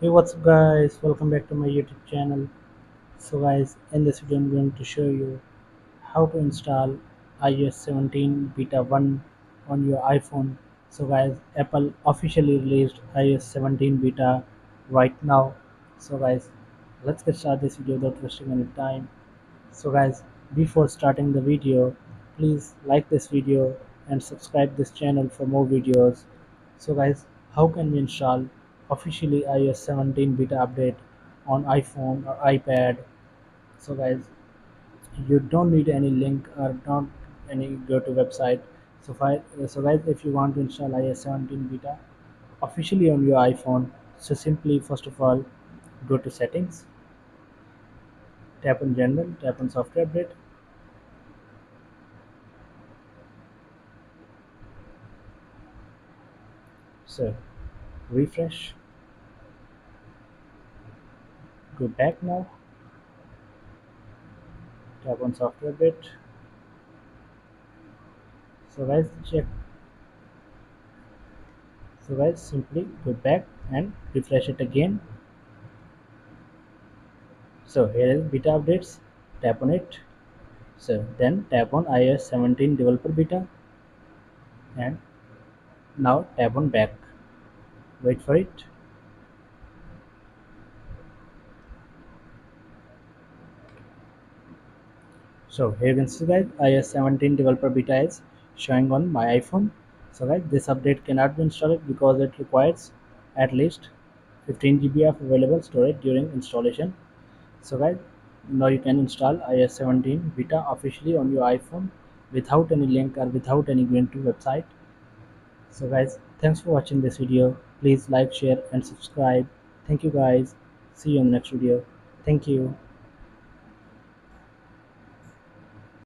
hey what's up guys? Welcome back to my youtube channel. So guys in this video i'm going to show you how to install ios 17 beta 1 on your iphone. So guys apple officially released ios 17 beta right now. So guys let's get started this video without wasting any time. So guys before starting the video please like this video and subscribe this channel for more videos. So guys how can we install officially iOS 17 beta update on iPhone or iPad. So guys you don't need any link or don't any go to website. So, so guys if you want to install iOS 17 beta officially on your iPhone so simply first of all go to settings tap on general tap on software update. So refresh go back now. Tap on software bit. So guys check. So guys simply go back and refresh it again. So here is beta updates. Tap on it. So then tap on iOS 17 developer beta. And now tap on back. Wait for it so here you can see guys iOS 17 developer beta is showing on my iPhone. So guys this update cannot be installed because it requires at least 15 GB of available storage during installation. So guys now you can install iOS 17 beta officially on your iPhone without any link or without any to website. So guys thanks for watching this video. Please like share and subscribe. Thank you guys. See you in the next video. Thank you